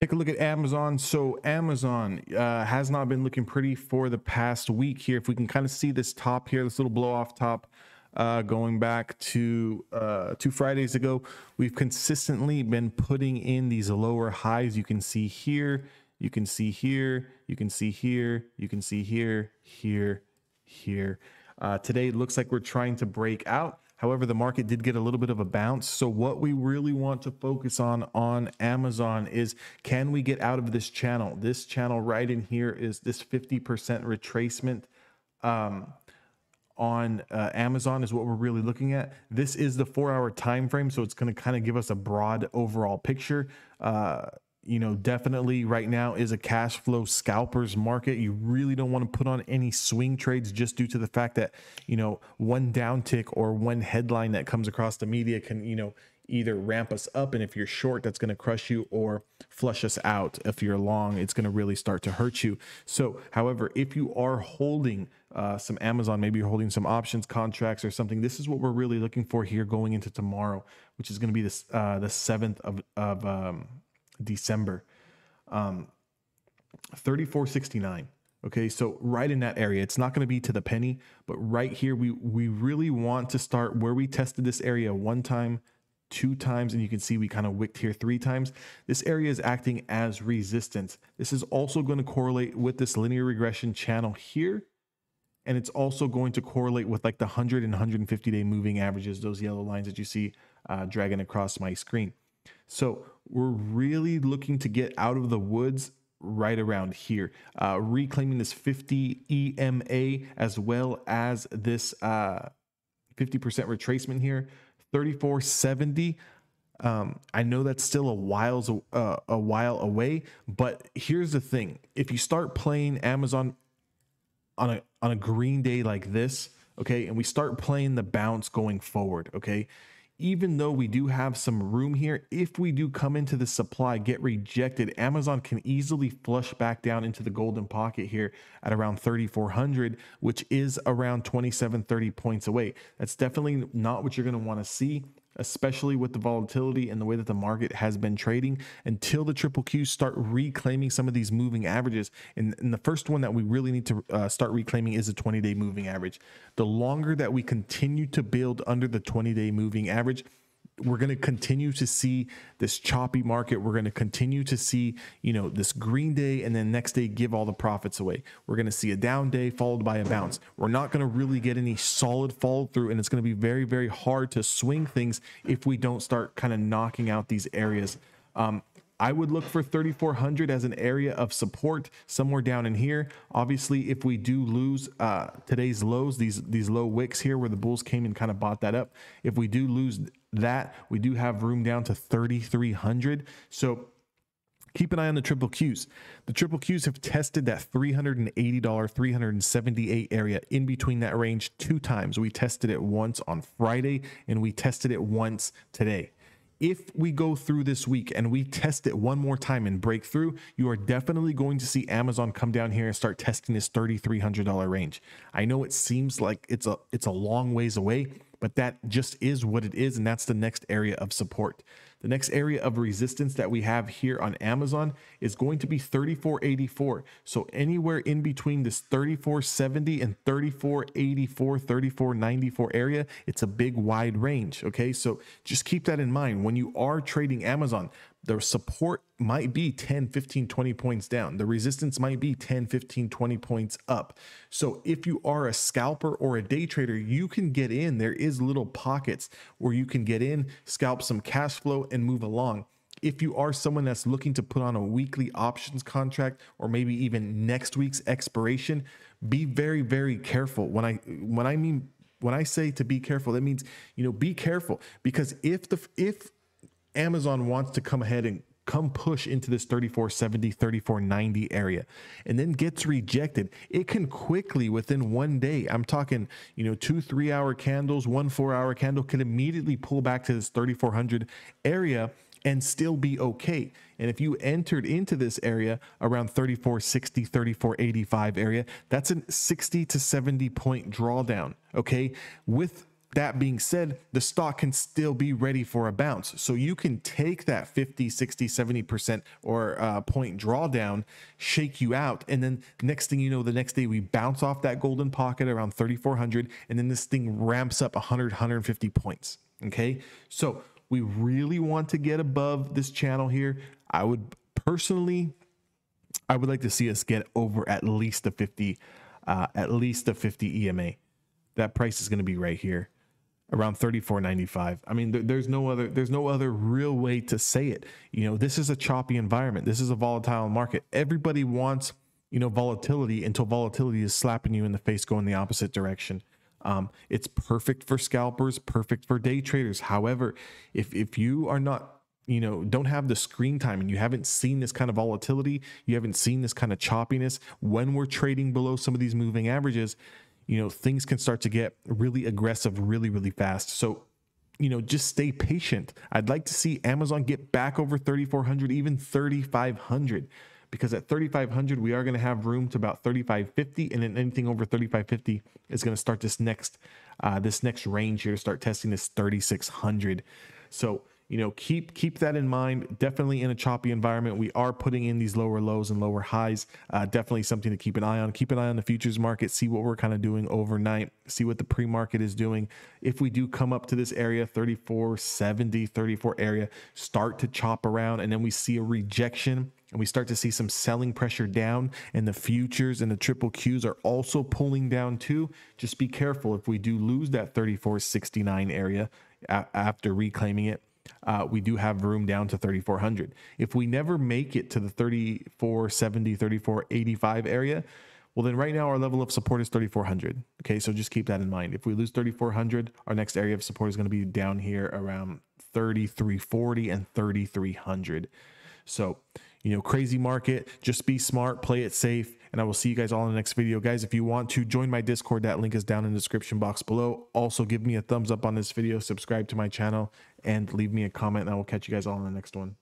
Take a look at Amazon. So Amazon uh, has not been looking pretty for the past week here. If we can kind of see this top here, this little blow off top, uh, going back to uh, two Fridays ago, we've consistently been putting in these lower highs. You can see here, you can see here, you can see here, you can see here, here, here. Uh, today, it looks like we're trying to break out. However, the market did get a little bit of a bounce. So what we really want to focus on on Amazon is can we get out of this channel? This channel right in here is this 50% retracement um, on uh, Amazon is what we're really looking at. This is the four hour time frame. So it's going to kind of give us a broad overall picture. Uh, you know, definitely right now is a cash flow scalpers market. You really don't want to put on any swing trades just due to the fact that, you know, one downtick or one headline that comes across the media can, you know, either ramp us up. And if you're short, that's going to crush you or flush us out. If you're long, it's going to really start to hurt you. So, however, if you are holding uh, some Amazon, maybe you're holding some options contracts or something, this is what we're really looking for here going into tomorrow, which is going to be this, uh, the 7th of, of, um, December. Um, 3469. Okay, so right in that area, it's not going to be to the penny, but right here, we we really want to start where we tested this area one time, two times, and you can see we kind of wicked here three times. This area is acting as resistance. This is also going to correlate with this linear regression channel here, and it's also going to correlate with like the 100 and 150 day moving averages, those yellow lines that you see uh, dragging across my screen. So we're really looking to get out of the woods right around here, uh, reclaiming this 50 EMA as well as this uh, 50% retracement here, 3470. Um, I know that's still a while's uh, a while away, but here's the thing: if you start playing Amazon on a on a green day like this, okay, and we start playing the bounce going forward, okay, even though we do have some room here, if we do come into the supply, get rejected, Amazon can easily flush back down into the golden pocket here at around 3,400, which is around 27, 30 points away. That's definitely not what you're going to want to see especially with the volatility and the way that the market has been trading until the triple Qs start reclaiming some of these moving averages. And, and the first one that we really need to uh, start reclaiming is a 20 day moving average. The longer that we continue to build under the 20 day moving average, we're going to continue to see this choppy market. We're going to continue to see, you know, this green day and then next day give all the profits away. We're going to see a down day followed by a bounce. We're not going to really get any solid follow through and it's going to be very, very hard to swing things if we don't start kind of knocking out these areas. Um, I would look for 3,400 as an area of support somewhere down in here. Obviously, if we do lose uh, today's lows, these these low wicks here where the bulls came and kind of bought that up, if we do lose that, we do have room down to 3,300. So keep an eye on the triple Qs. The triple Qs have tested that $380, 378 area in between that range two times. We tested it once on Friday and we tested it once today if we go through this week and we test it one more time and break through, you are definitely going to see Amazon come down here and start testing this $3,300 range. I know it seems like it's a it's a long ways away, but that just is what it is and that's the next area of support. The next area of resistance that we have here on Amazon is going to be 3484. So anywhere in between this 3470 and 3484, 3494 area, it's a big wide range. Okay. So just keep that in mind when you are trading Amazon the support might be 10, 15, 20 points down. The resistance might be 10, 15, 20 points up. So if you are a scalper or a day trader, you can get in. There is little pockets where you can get in, scalp some cash flow and move along. If you are someone that's looking to put on a weekly options contract or maybe even next week's expiration, be very very careful. When I when I mean when I say to be careful, that means, you know, be careful because if the if Amazon wants to come ahead and come push into this 3470 3490 area and then gets rejected. It can quickly within one day i'm talking you know two three hour candles one four hour candle can immediately pull back to this 3400 area and still be okay. And if you entered into this area around 3460 3485 area that's a 60 to 70 point drawdown okay? With that being said, the stock can still be ready for a bounce. So you can take that 50, 60, 70% or uh, point drawdown, shake you out. And then next thing you know, the next day we bounce off that golden pocket around 3,400. And then this thing ramps up 100, 150 points. Okay. So we really want to get above this channel here. I would personally, I would like to see us get over at least a 50, uh, at least a 50 EMA. That price is going to be right here around 34.95 i mean there, there's no other there's no other real way to say it. You know this is a choppy environment. This is a volatile market. Everybody wants you know volatility until volatility is slapping you in the face going the opposite direction. Um, it's perfect for scalpers perfect for day traders. However if if you are not you know don't have the screen time and you haven't seen this kind of volatility you haven't seen this kind of choppiness when we're trading below some of these moving averages you know, things can start to get really aggressive really, really fast. So, you know, just stay patient. I'd like to see Amazon get back over 3,400, even 3,500, because at 3,500, we are going to have room to about 3,550. And then anything over 3,550 is going to start this next, uh, this next range here to start testing this 3,600. So, you know keep keep that in mind. Definitely in a choppy environment we are putting in these lower lows and lower highs. Uh, definitely something to keep an eye on. Keep an eye on the futures market see what we're kind of doing overnight see what the pre-market is doing. If we do come up to this area 34 70 34 area start to chop around and then we see a rejection and we start to see some selling pressure down and the futures and the triple q's are also pulling down too just be careful. If we do lose that 3469 area after reclaiming it uh, we do have room down to 3400 if we never make it to the 3470 3485 area well then right now our level of support is 3400 okay? So just keep that in mind. If we lose 3400 our next area of support is going to be down here around 3340 and 3300 so you know crazy market just be smart play it safe and I will see you guys all in the next video. Guys, if you want to join my Discord, that link is down in the description box below. Also, give me a thumbs up on this video, subscribe to my channel, and leave me a comment, and I will catch you guys all in the next one.